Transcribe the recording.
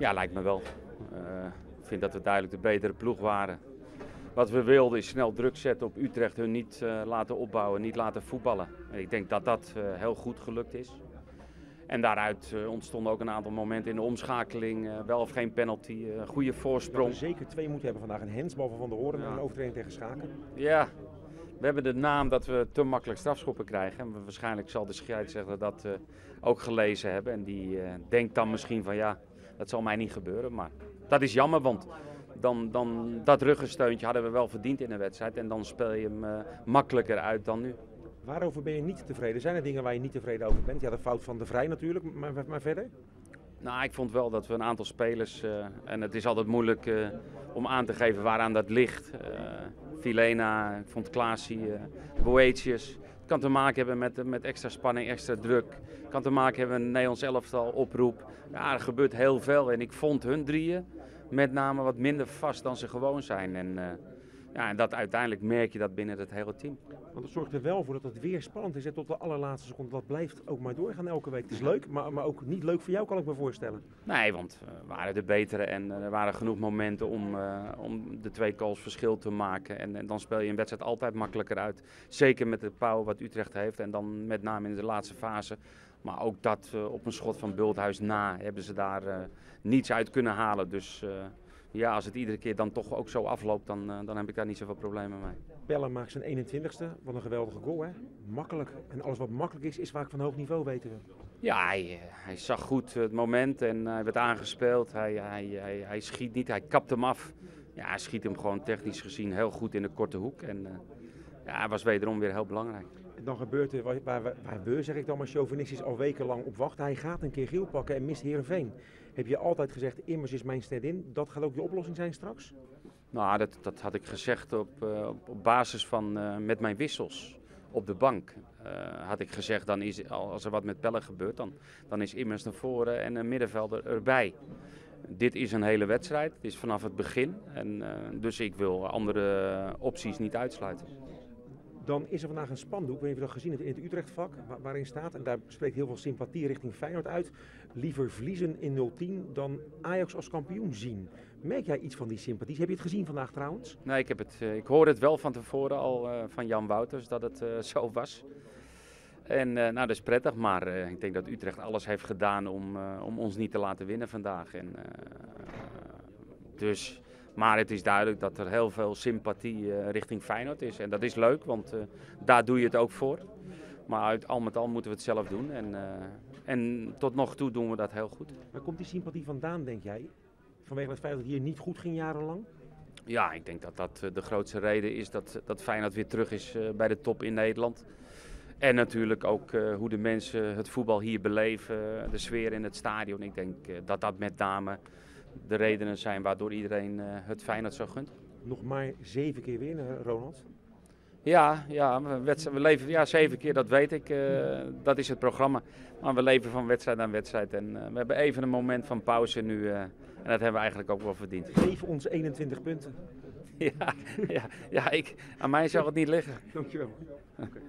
Ja, lijkt me wel. Uh, ik vind dat we duidelijk de betere ploeg waren. Wat we wilden is snel druk zetten op Utrecht, hun niet uh, laten opbouwen, niet laten voetballen. En ik denk dat dat uh, heel goed gelukt is. En daaruit ontstonden ook een aantal momenten in de omschakeling. wel of geen penalty, goede voorsprong. We zeker twee moeten hebben vandaag. Een hensbal van Van der Hoorn ja. en een overtreding tegen Schaken. Ja, we hebben de naam dat we te makkelijk strafschoppen krijgen. En waarschijnlijk zal de scheidsrechter dat ook gelezen hebben. En die denkt dan misschien van ja, dat zal mij niet gebeuren. Maar dat is jammer, want dan, dan dat ruggensteuntje hadden we wel verdiend in een wedstrijd. En dan speel je hem uh, makkelijker uit dan nu. Waarover ben je niet tevreden? Zijn er dingen waar je niet tevreden over bent? Ja, de fout van de Vrij natuurlijk, maar, maar verder? Nou, ik vond wel dat we een aantal spelers, uh, en het is altijd moeilijk uh, om aan te geven waaraan dat ligt. Filena, ik vond Klaasie, Boetius. Kan te maken hebben met, met extra spanning, extra druk. Kan te maken hebben met een Nederlands elftal oproep. Ja, er gebeurt heel veel en ik vond hun drieën met name wat minder vast dan ze gewoon zijn. En, uh, ja, en dat uiteindelijk merk je dat binnen het hele team. Want het zorgt er wel voor dat het weer spannend is. En tot de allerlaatste seconde. Dat blijft ook maar doorgaan elke week. Het is leuk, maar, maar ook niet leuk voor jou, kan ik me voorstellen. Nee, want we waren de betere en er waren genoeg momenten om, uh, om de twee goals verschil te maken. En, en, dan speel je een wedstrijd altijd makkelijker uit. Zeker met de power wat Utrecht heeft. En dan met name in de laatste fase. Maar ook dat uh, op een schot van Bulthuis na hebben ze daar uh, niets uit kunnen halen. Dus ja, als het iedere keer dan toch ook zo afloopt, dan, dan heb ik daar niet zoveel problemen mee. Pelle maakt zijn 21ste. Wat een geweldige goal, hè? Makkelijk. En alles wat makkelijk is, is vaak van hoog niveau, weten we. Ja, hij, hij zag goed het moment en hij werd aangespeeld. Hij, hij, hij, hij schiet niet, hij kapt hem af. Ja, hij schiet hem gewoon technisch gezien heel goed in de korte hoek. En ja, hij was wederom weer heel belangrijk dan gebeurt er waar, waar, waar we, zeg ik dan maar chauvinistisch, al wekenlang op wachten. Hij gaat een keer geel pakken en mist Heerenveen. Heb je altijd gezegd, immers is mijn stand-in. Dat gaat ook de oplossing zijn straks? Nou, dat, dat had ik gezegd op, uh, op basis van uh, met mijn wissels op de bank. Uh, had ik gezegd, dan is, als er wat met Pelle gebeurt, dan, dan is immers naar voren en een middenvelder erbij. Dit is een hele wedstrijd, het is vanaf het begin. En, dus ik wil andere opties niet uitsluiten. Dan is er vandaag een spandoek, ik weet niet of je dat gezien hebt, in het Utrecht-vak, waarin staat, en daar spreekt heel veel sympathie richting Feyenoord uit, liever verliezen in 010 dan Ajax als kampioen zien. Merk jij iets van die sympathie? Heb je het gezien vandaag trouwens? Nee, ik, heb het, uh, ik hoorde het wel van tevoren al uh, van Jan Wouters dat het uh, zo was. En nou, dat is prettig, maar ik denk dat Utrecht alles heeft gedaan om, om ons niet te laten winnen vandaag. En, dus maar het is duidelijk dat er heel veel sympathie uh, richting Feyenoord is. En dat is leuk, want uh, daar doe je het ook voor. Maar uit, al met al moeten we het zelf doen. En, uh, en tot nog toe doen we dat heel goed. Waar komt die sympathie vandaan, denk jij? Vanwege het feit dat het hier niet goed ging jarenlang? Ja, ik denk dat dat de grootste reden is dat, dat Feyenoord weer terug is bij de top in Nederland. En natuurlijk ook hoe de mensen het voetbal hier beleven, de sfeer in het stadion. Ik denk dat dat met name de redenen zijn waardoor iedereen uh, het Feyenoord zo gunt. Nog maar zeven keer winnen, Ronald? Ja, ja, we, we leven ja, zeven keer, dat weet ik. Uh, dat is het programma. Maar we leven van wedstrijd naar wedstrijd. En uh, we hebben even een moment van pauze nu. Uh, en dat hebben we eigenlijk ook wel verdiend. Geef ons 21 punten. ja, ja, ja ik, aan mij zou het niet liggen. Dankjewel. Okay.